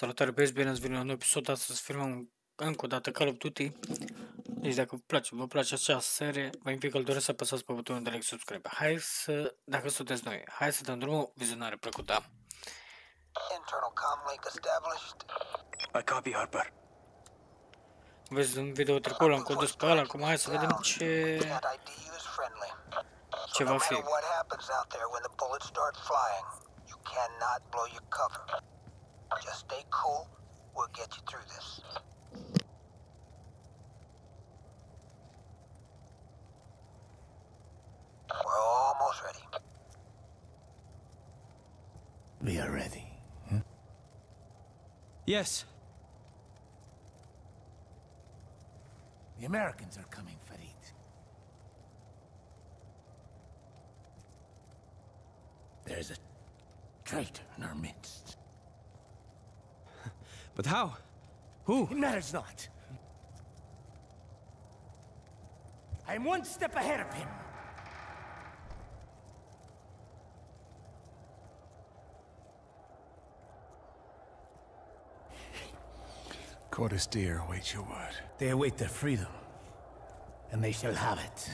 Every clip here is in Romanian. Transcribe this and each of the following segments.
Salutare băieți, bine ați venit la un nou episod, astăzi filmăm încă o dată Call of Duty. Deci dacă vă place, vă place această serie, vă invit călduros să apăsați pe butonul de like subscribe. Hai să, dacă sunteți noi, hai să dăm drumul, vizionare plăcută. Internal comm link established. I copy, Harper. Vezi în video trecut l-am condus pe ăla, acum hai să vedem ce... Can't ID you as friendly. So Ce no va matter fi? what happens out there when the bullets start flying, you cannot blow your cover. Just stay cool. We'll get you through this. We're almost ready. We are ready. Yes. The Americans are coming, Farid. There's a traitor in our midst. But how? Who? It matters not. I am one step ahead of him. Cordis Deer awaits your word. They await their freedom, and they shall have it.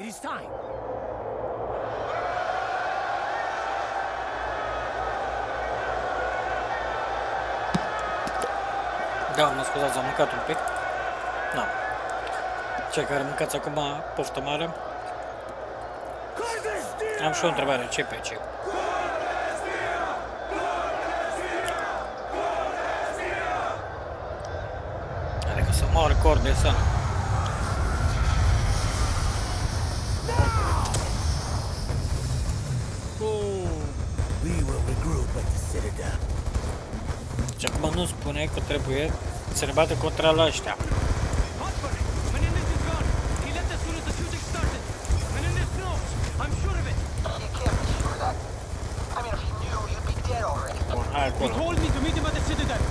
It is time. Da, mă scuzați, am mâncat un pic. Da. Cei care mâncați acum, poftă mare. Cordis Deer! Am și o întrebare, ce pe ce? Adică să moară corde să We regroup at the Citadel. Și acum nu spune că trebuie să ne bată contra la ăștia. Harper! Menendez is gone. He left as soon as the shooting started. Menendez knows. I'm sure of it. You can't be sure of that. I mean, if you knew, you'd be dead already. Bun, hai He acolo. told me to meet him at the Citadel.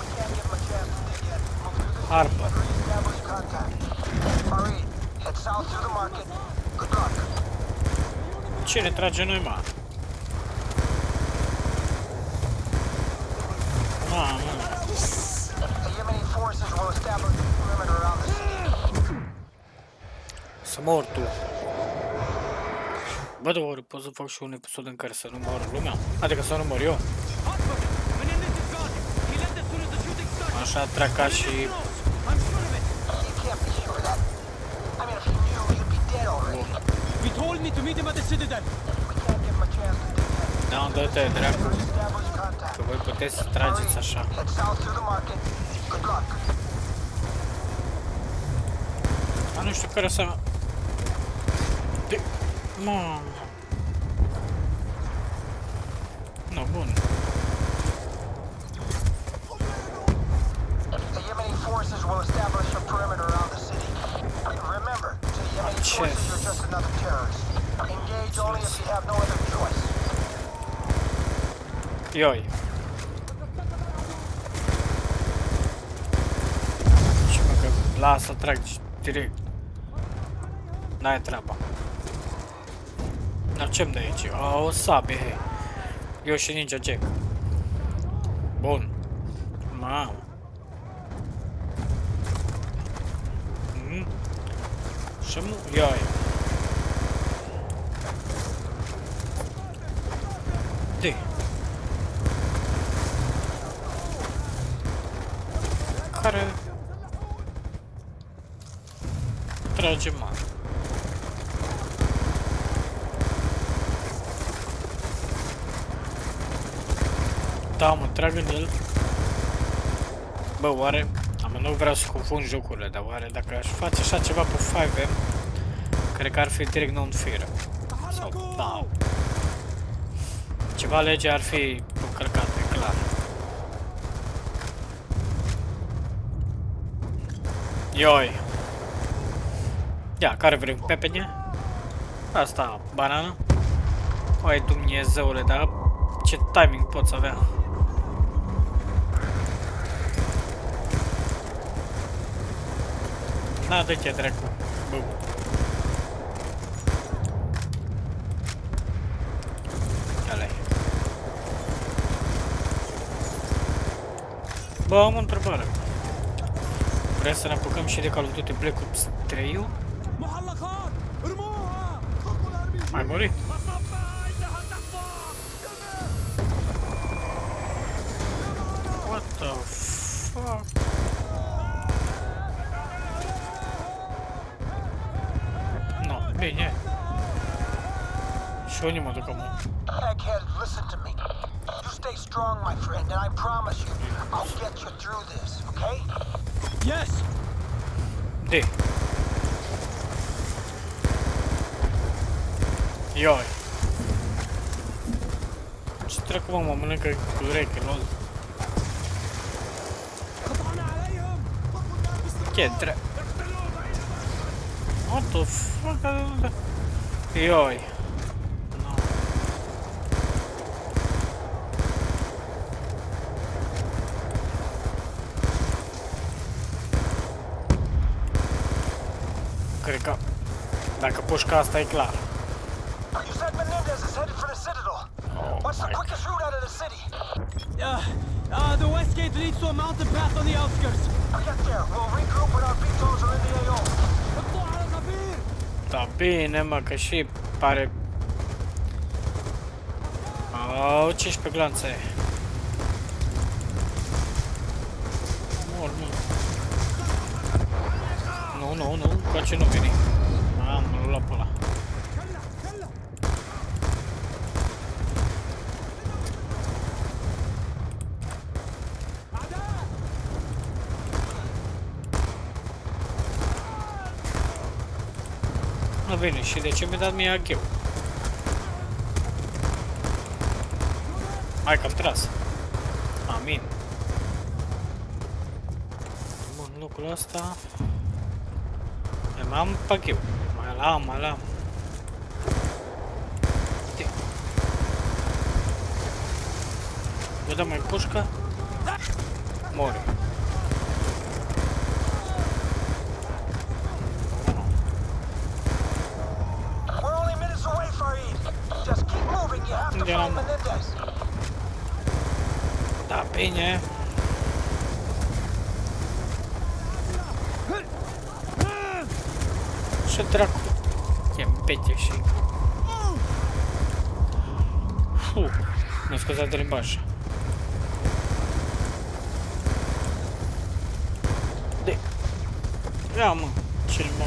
We can't give him a chance to dig in. Move through the Harper. city and reestablish contact. Farid, head south through the market. Good luck. Ce ne trage noi, mă? Mamă. The Yemeni forces will establish a perimeter around the city. Să mor tu. Bă, de ori pot să fac și un episod în care să nu mor lumea? Adică să nu mor eu. Harper! Menendez is gone. He left as soon as the shooting started. Așa trec ca și... Knows. I'm sure of it. You can't be sure of that. I mean, if you knew, you'd be dead already. He told me to meet him at the Citadel. Forces will establish a perimeter around the city. Remember, to the Yemeni Chef. forces, you're just another terrorist. Engage only if you have Ioi. Și mă că lasă, trag direct. N-ai treaba. Dar ce-mi dă aici? A, o sabie, hei. Eu și Ninja Jack. Bun. Mamă. Mhm. Și mu... Ioi. De. Care... Trage mare. Da, mă trag în el. Bă, oare... Am nu vreau să confund jocurile, dar oare dacă aș face așa ceva pe 5M, cred că ar fi direct non-fear. Sau, da. Ceva lege ar fi încălcată, e clar. Ioi. Ia, care vrem? Pepene? Asta, banană? Oai Dumnezeule, dar ce timing poți avea? Na, de ce dracu? Bă. Ale. Bă, am o întrebare. Vrem să ne apucăm și de Call of Duty Black Ops 3 -ul? Don't. What the fuck? No, me, не. Чего не могу кому? Egghead, listen to me. You stay strong, my friend, and I promise you, I'll get you through this, okay? Yes! Day. Ioi. Ce trecu mă, mă mănâncă cu ureche, lol. Ce tre... What the fuck? Da, da, da. Ioi. No. Cred că... Dacă pușca asta e clar. The to a mountain path on the outskirts. Da bine, mă, că și pare... Au, 15 glanțe. Mor, mă. Nu, nu, nu, cu ce nu vine. Am, l-a luat pe ăla. Nu vine și de ce mi-a dat mie agheu? Hai că am tras. Amin. Bun, lucrul ăsta... E, mai am pagheu. Mai l-am, mai l-am. Uite. Vă dăm mai pușcă? Mori. dělám. Tapině. Před draku. Těm pětěší. Фу, не сказать рыбаш. Да. Прямо, чельмо.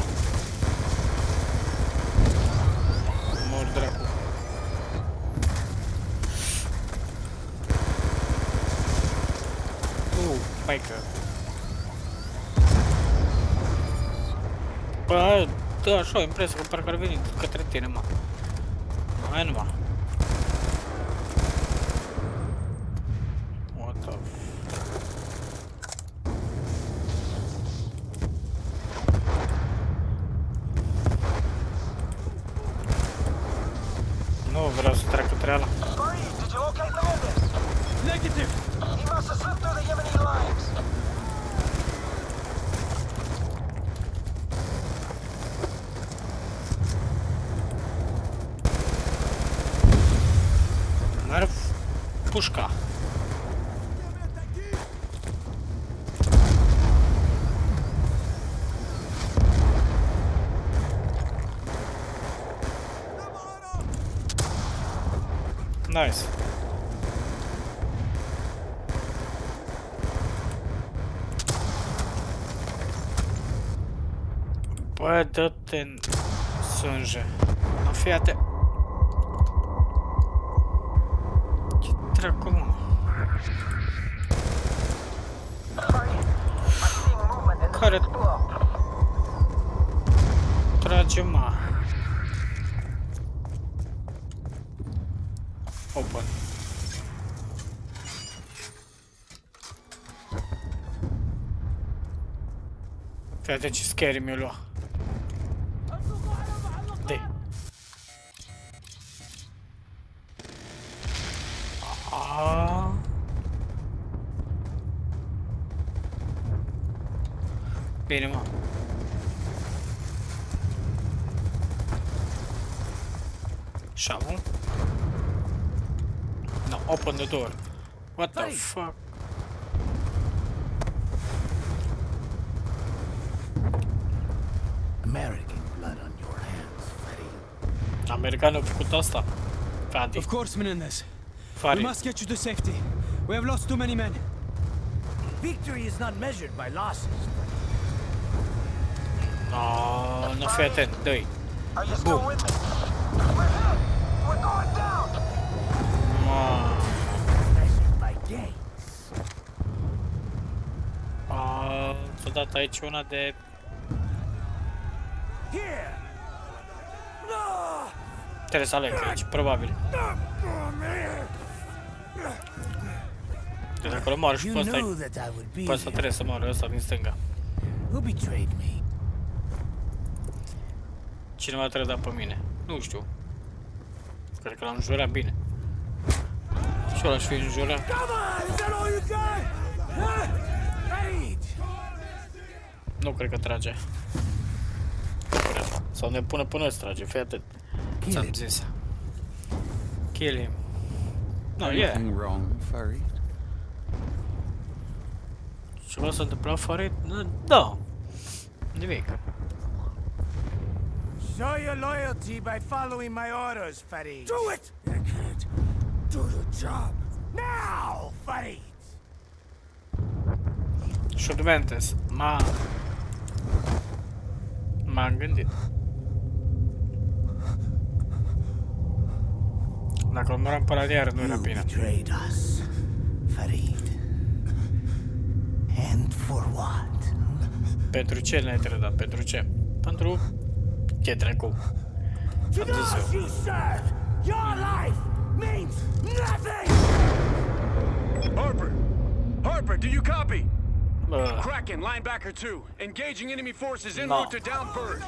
Может, драку. Uh, maică. Bă, da, așa, o impresie că parcă ar veni către tine, mă. Hai numai. Nu vreau să Nice. Bă, dă-te în sânge. Nu fii atent. Ce dracu, mă? Farid, I'm seeing movement in the Care- streets below. Trage, mă. Open. Fii atent ce scary mi-o lua. Open the door. What the Hey. fuck? American blood on your hands, Freddy. Americanul a făcut asta. Fadi. Of course, Menendez. We must get you to safety. We have lost too many men. Victory is not measured by losses. No, nu fii atent, dă-i. Are you still Boom. with me? We're hit! We're going down! Ma, a, ți-a dat aici una de... Here! Trebuie să aleg aici, probabil. Deci acolo moară și You pe ăsta, knew that I would be pe ăsta here. trebuie să moară, ăsta din stânga. Who betrayed me? Cineva trebuie da pe mine. Nu știu. Cred că l-am înjurat bine. Și ăla aș fi înjurat. Come on! Is that all you got? Huh? Freddy! Nu cred că trage. Nu cred. Sau ne pune până îți trage, fii atent. Kill Ți-am him. zis. Kill him. No, yeah. Anything wrong, Farid? Ceva s-a întâmplat fără? Da. Nimic. Show your loyalty by following my orders, Farid. Do it! I can't. Do the job. Now, Farid! Șurventes. Ma... M-am gândit. Dacă îl muram pe la iar, nu era bine. us, Farid. And for what? Pentru ce ne-ai trădat? Pentru ce? Pentru... Ce? To Am zis eu. your life means nothing! Harper! Harper, do you copy? Bă, Kraken, linebacker 2. Engaging enemy forces en No. route to down bird.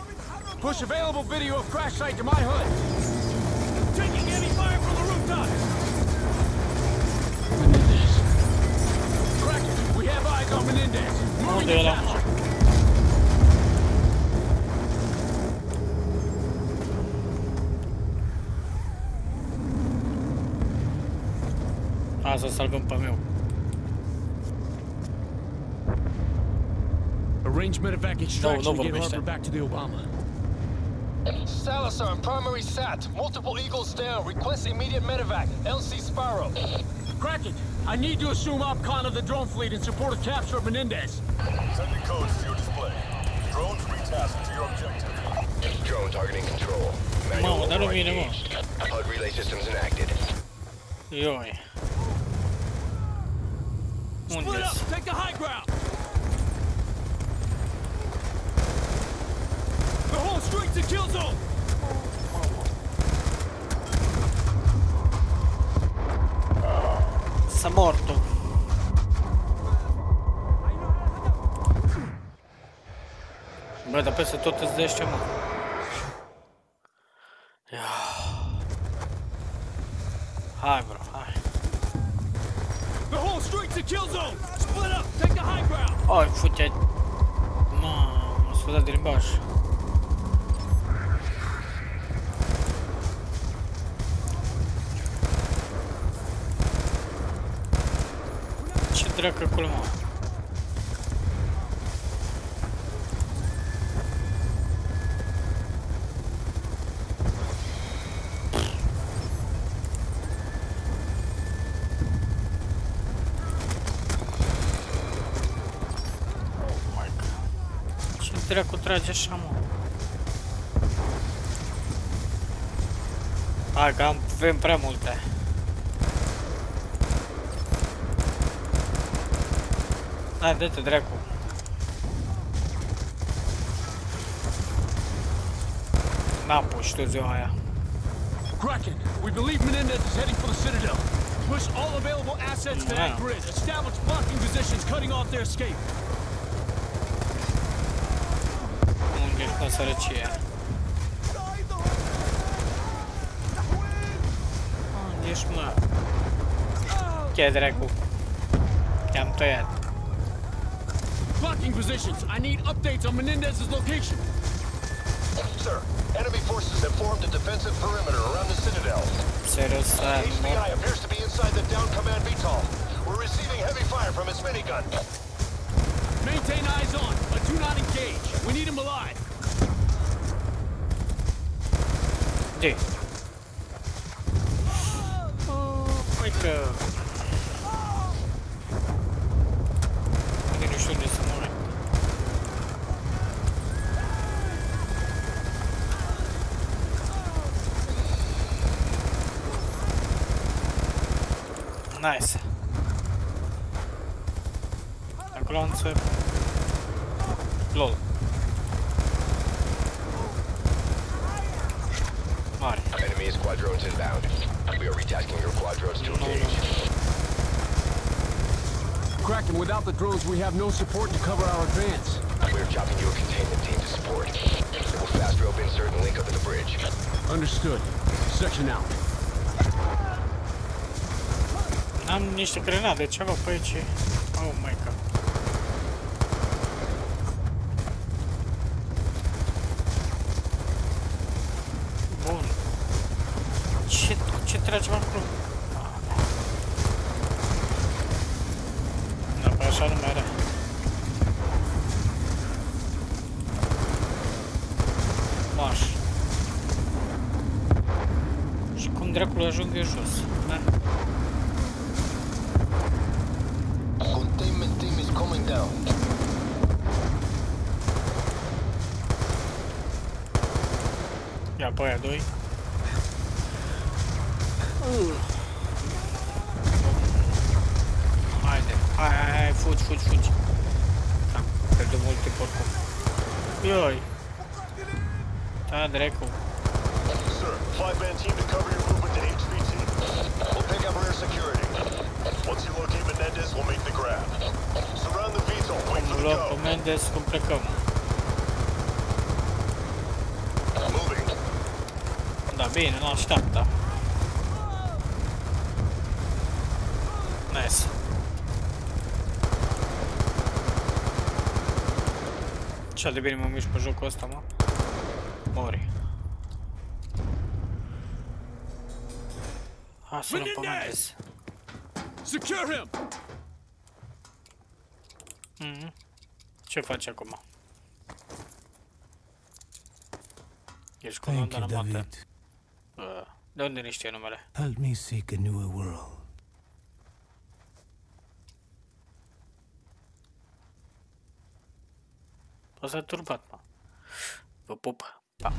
Push available video of crash site to my HUD. Taking enemy fire from the rooftop! Kraken, we have eyes on Menendez. Moving unde to era? capture. A, să salvăm pe meu. Arrange medevac extraction no to get vorbește. Harper back to the Obama. Salazar, primary SAT. Multiple Eagles down. Request immediate medevac. LC Sparrow. Kraken, I need to assume OPCON of the drone fleet in support of capture of Menendez. Sending codes to your display. Drones retasked to your objective. Drone targeting control. Mamă, Manual dar nu override vine, mă. engaged. HUD relay systems enacted. Ioi. Unde Split up! Take the high ground! The whole street's a kill zone! S-a morto. Bă, dar peste tot îți dă ăștia, mă. Ia. Hai, bro, hai. The whole street's a kill zone! Split up! Take the high ground! Ai, fute... Mamă, s-a dat de limbaj. Dracu acolo, mă? My God. Ce dracu trage așa, mă? Hai că am, avem prea multe. Dracu. N-am pus și tu ziua. Kraken, we believe Menendez is heading for the Citadel. Push all available assets to that grid. Establish blocking positions, cutting off their escape. Unde ești sărăcie? Unde ești, mă? Ce dracu? Te-am tăiat. Blocking positions. I need updates on Menendez's location. Sir, enemy forces have formed a defensive perimeter around the Citadel. Serios, aia nu mor. HBI appears to be inside the down command VTOL. We're receiving heavy fire from its minigun. Maintain eyes on, but do not engage. We need him alive. De. Oh, Păi că... Uite, nu știu unde să mă uit. Nice. Acolo am să... LOL. Mare. Enemy squadrons inbound. We are retasking your quadrons to engage. Kraken, without the drones, we have no support to cover our advance. We are chopping you a containment team to support. We'll fast rope insert and link up at the bridge. Understood. Section out. Am niște grenade, ceva pe aici. Oh my god. Bun. Ce, ce tragem acolo? Da, pe așa nu mai era. Marș. Și cum dracul ajung eu jos? Da? Ia pe aia doi. Haide, hai, hai, hai, fugi, fugi, fugi. Am pierdut mult timp oricum. Ioi. Da, dracu. Sir, five-man team to cover your movement to HVT. We'll pick up rear security. Once you locate Menendez, we'll make the grab. Surround the VTOL. Wait for Cum the luăm pe go. Mendes, cum plecăm. Moving. Da, bine, nu așteaptă. Nice. Ce de bine mă mișc pe jocul ăsta, mă. Mori. Hai să luăm pe Mendes. Secure him! Mhm. Ce faci acum? Ești Thank you, condamnat la moarte. David. Uh, De unde ne știe numele? Help me seek a newer world. O să turbat, mă. Vă pup. Pa.